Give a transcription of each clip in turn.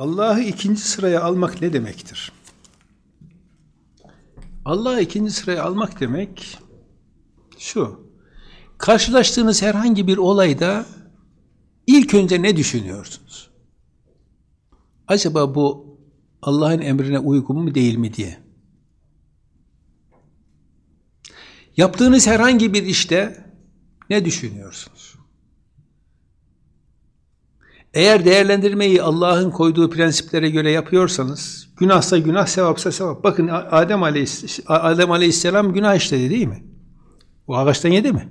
Allah'ı ikinci sıraya almak ne demektir? Allah'ı ikinci sıraya almak demek şu. Karşılaştığınız herhangi bir olayda ilk önce ne düşünüyorsunuz? Acaba bu Allah'ın emrine uygun mu değil mi diye. Yaptığınız herhangi bir işte ne düşünüyorsunuz? Eğer değerlendirmeyi Allah'ın koyduğu prensiplere göre yapıyorsanız, günahsa günah, sevapsa sevap. Bakın Adem, Aleyhis Adem Aleyhisselam günah işledi değil mi? O ağaçtan yedi mi?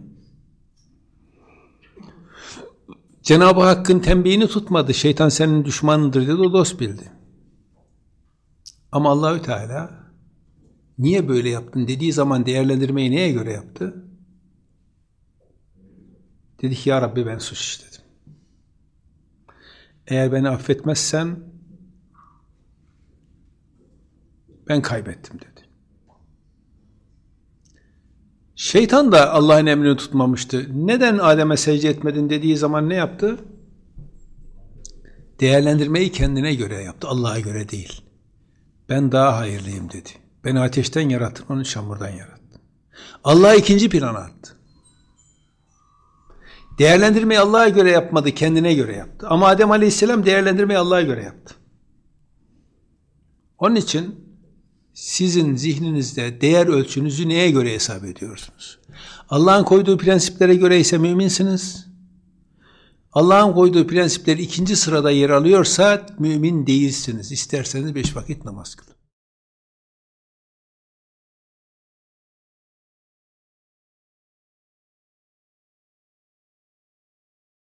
Cenab-ı Hakk'ın tembihini tutmadı. Şeytan senin düşmanındır dedi, o dost bildi. Ama Allahü Teala niye böyle yaptın dediği zaman değerlendirmeyi neye göre yaptı? Dedi ki ya Rabbi ben suç işledim. Eğer beni affetmezsen ben kaybettim dedi. Şeytan da Allah'ın emrini tutmamıştı. Neden Adem'e secde etmedin dediği zaman ne yaptı? Değerlendirmeyi kendine göre yaptı, Allah'a göre değil. Ben daha hayırlıyım dedi. Beni ateşten yarattın, onu çamurdan yarattın. Allah ikinci plana attı. Değerlendirmeyi Allah'a göre yapmadı, kendine göre yaptı. Ama Adem Aleyhisselam değerlendirmeyi Allah'a göre yaptı. Onun için sizin zihninizde değer ölçünüzü neye göre hesap ediyorsunuz? Allah'ın koyduğu prensiplere göre ise müminsiniz. Allah'ın koyduğu prensipler ikinci sırada yer alıyorsa mümin değilsiniz. İsterseniz beş vakit namaz kılın.